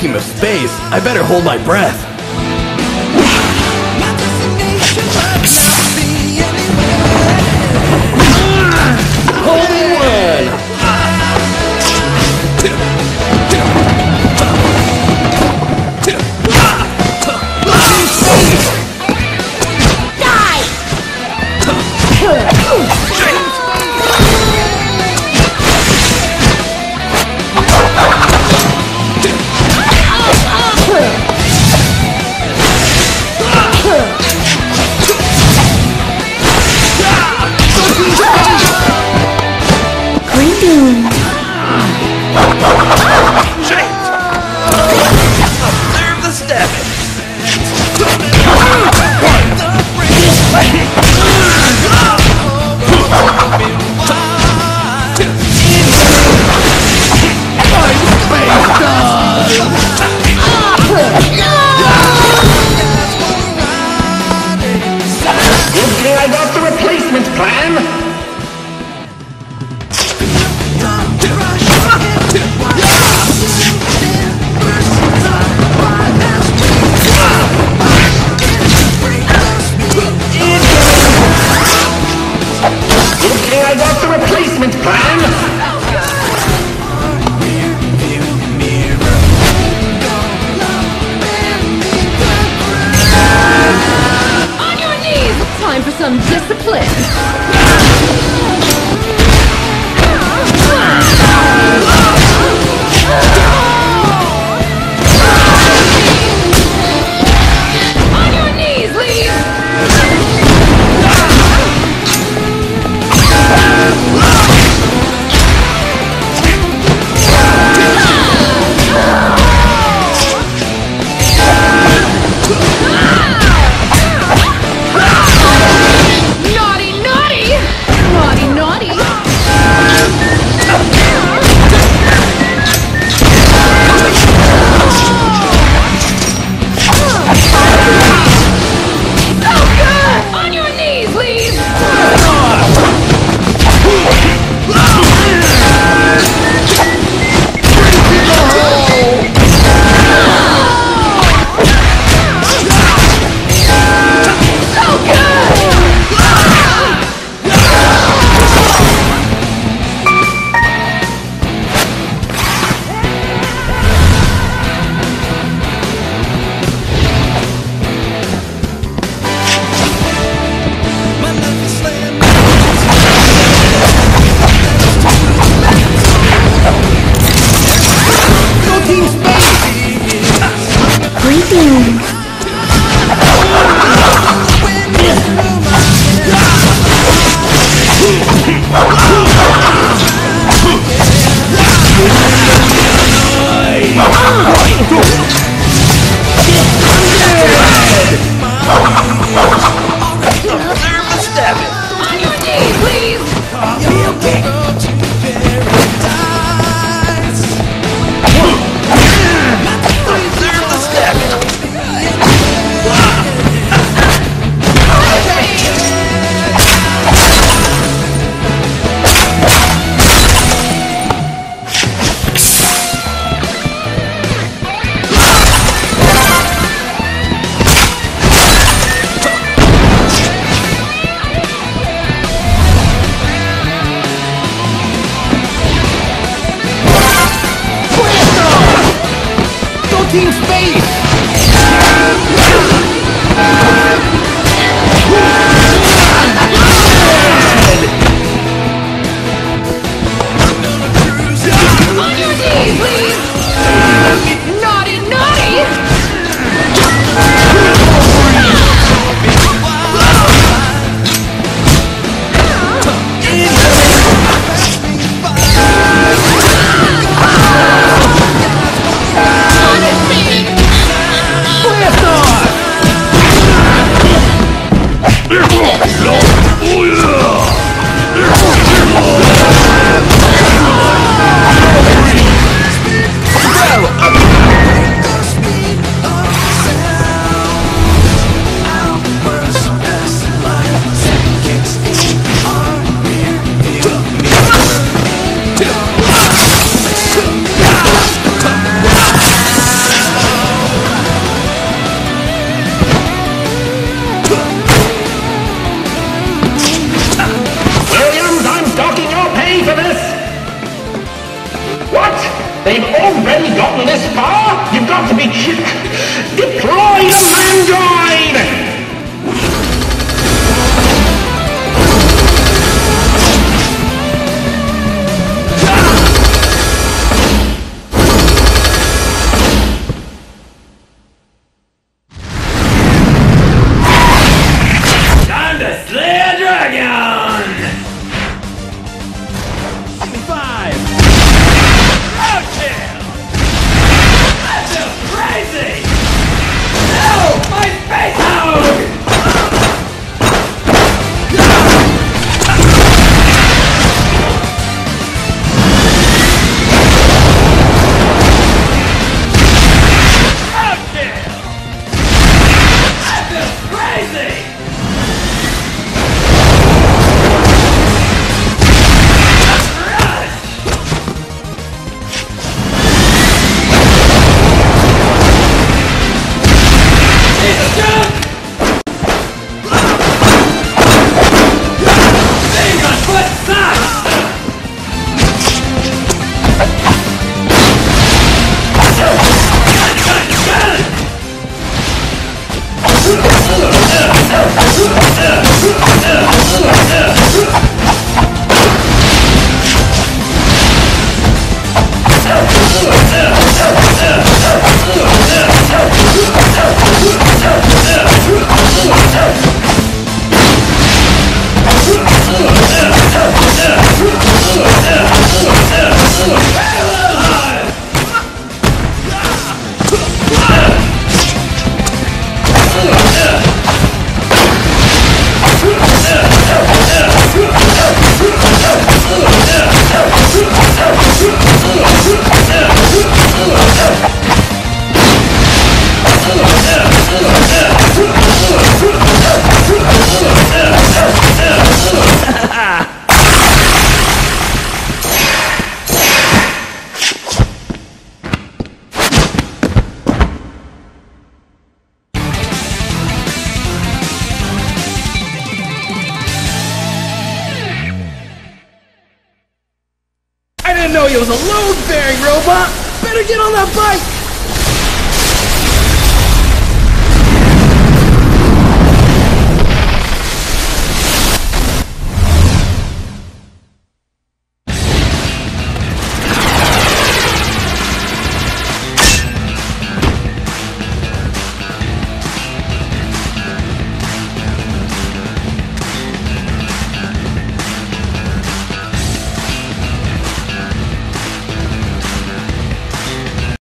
vacuum of space! I better hold my breath! Go didn't know you was a load-bearing robot! Better get on that bike!